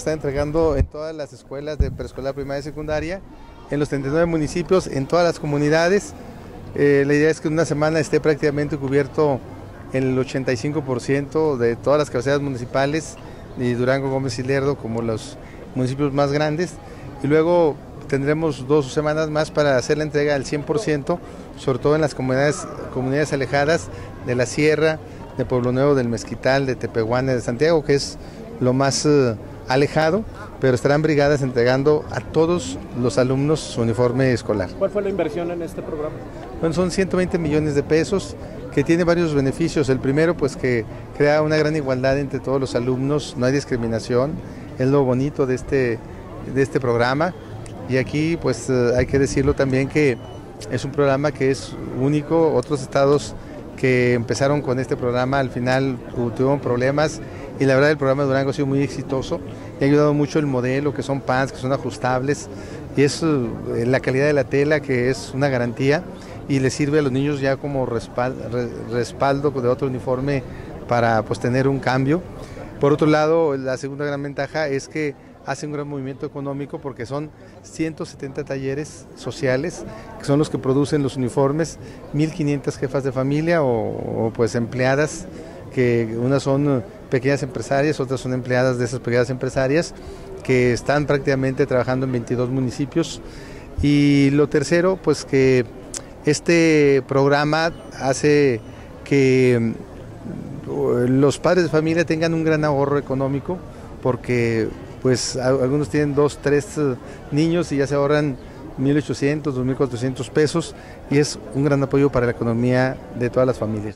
estar entregando en todas las escuelas de preescolar, primaria y secundaria, en los 39 municipios, en todas las comunidades. Eh, la idea es que en una semana esté prácticamente cubierto el 85% de todas las cabeceras municipales, de Durango, Gómez y Lerdo, como los municipios más grandes. Y luego tendremos dos semanas más para hacer la entrega al 100%, sobre todo en las comunidades, comunidades alejadas de la Sierra, de Pueblo Nuevo, del Mezquital, de Tepehuana, de Santiago, que es lo más eh, alejado, pero estarán brigadas entregando a todos los alumnos su uniforme escolar. ¿Cuál fue la inversión en este programa? Bueno, son 120 millones de pesos que tiene varios beneficios. El primero, pues que crea una gran igualdad entre todos los alumnos, no hay discriminación, es lo bonito de este, de este programa. Y aquí, pues eh, hay que decirlo también que es un programa que es único, otros estados que empezaron con este programa al final tuvieron problemas y la verdad el programa de Durango ha sido muy exitoso. Y ha ayudado mucho el modelo que son pants, que son ajustables. Y es eh, la calidad de la tela que es una garantía. Y le sirve a los niños ya como respaldo, de otro uniforme para pues, tener un cambio. Por otro lado, la segunda gran ventaja es que hace un gran movimiento económico porque son 170 talleres sociales que son los que producen los uniformes, 1.500 jefas de familia o, pues empleadas que unas son pequeñas empresarias, otras son empleadas de esas pequeñas empresarias que están prácticamente trabajando en 22 municipios. Y lo tercero, pues que este programa hace que mm, los padres de familia tengan un gran ahorro económico porque pues algunos tienen dos, tres eh, niños y ya se ahorran 1.800, 2.400 pesos y es un gran apoyo para la economía de todas las familias.